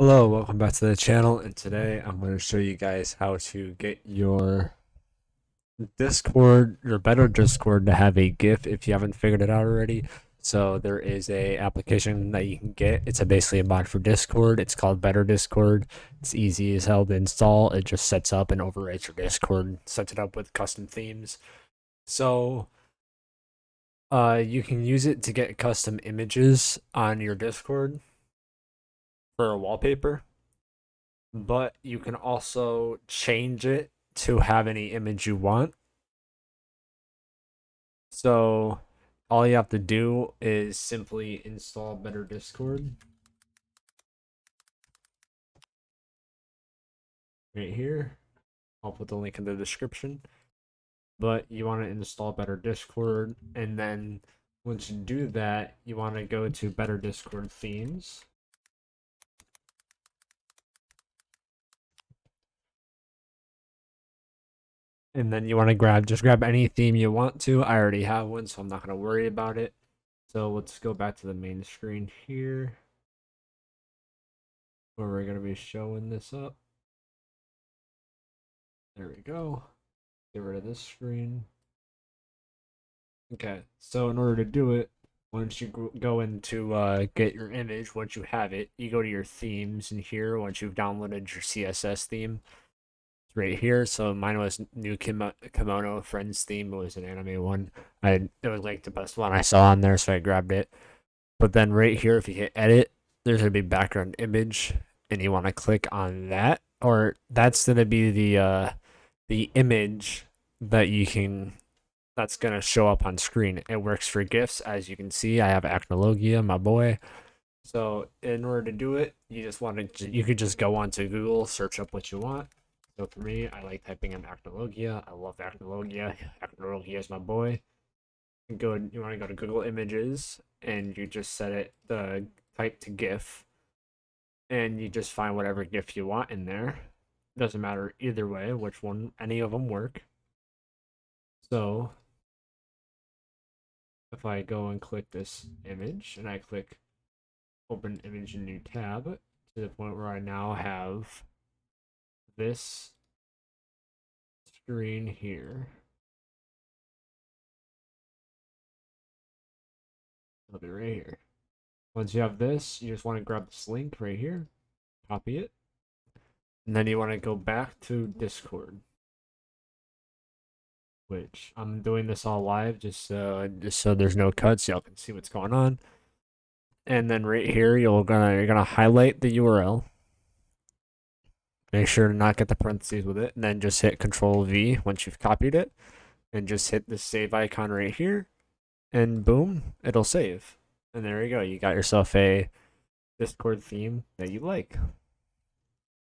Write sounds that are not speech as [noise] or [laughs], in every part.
Hello, welcome back to the channel, and today I'm going to show you guys how to get your Discord, your better Discord to have a GIF if you haven't figured it out already. So there is a application that you can get. It's a basically a mod for Discord. It's called Better Discord. It's easy as hell to install. It just sets up and overwrites your Discord, sets it up with custom themes. So uh, you can use it to get custom images on your Discord for a wallpaper, but you can also change it to have any image you want. So all you have to do is simply install Better Discord. Right here. I'll put the link in the description. But you want to install Better Discord, and then once you do that, you want to go to Better Discord themes. And then you want to grab just grab any theme you want to. I already have one so i'm not going to worry about it. So let's go back to the main screen here. Where we're going to be showing this up. There we go. Get rid of this screen. Okay so in order to do it once you go into uh, get your image once you have it you go to your themes in here once you've downloaded your css theme right here. So mine was new kimono friends theme. It was an anime one. I it was like the best one I saw on there, so I grabbed it. But then right here, if you hit edit, there's gonna be background image, and you want to click on that, or that's gonna be the uh, the image that you can that's gonna show up on screen. It works for GIFs, as you can see. I have Acnologia, my boy. So in order to do it, you just want to you could just go onto Google, search up what you want so for me, I like typing in Acnologia. I love Acnologia. [laughs] Acnologia is my boy. Go, you want to go to Google Images, and you just set it the type to GIF, and you just find whatever GIF you want in there. Doesn't matter either way, which one, any of them work. So if I go and click this image, and I click open image in new tab, to the point where I now have this screen here. It'll be right here. Once you have this, you just want to grab this link right here, copy it, and then you want to go back to Discord. Which I'm doing this all live just so just so there's no cuts, y'all can see what's going on. And then right here, you're gonna you're gonna highlight the URL Make sure to not get the parentheses with it, and then just hit Control V once you've copied it, and just hit the save icon right here, and boom, it'll save. And there you go, you got yourself a Discord theme that you like.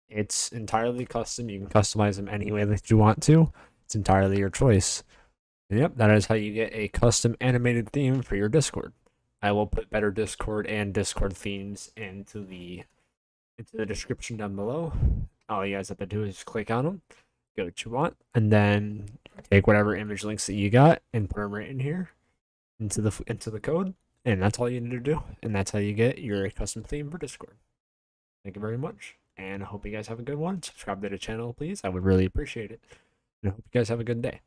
It's entirely custom. You can customize them any way that you want to. It's entirely your choice. And yep, that is how you get a custom animated theme for your Discord. I will put better Discord and Discord themes into the into the description down below all you guys have to do is click on them, go what you want, and then take whatever image links that you got and put them right in here into the into the code, and that's all you need to do, and that's how you get your custom theme for Discord. Thank you very much, and I hope you guys have a good one. Subscribe to the channel, please. I would really appreciate it. And I hope you guys have a good day.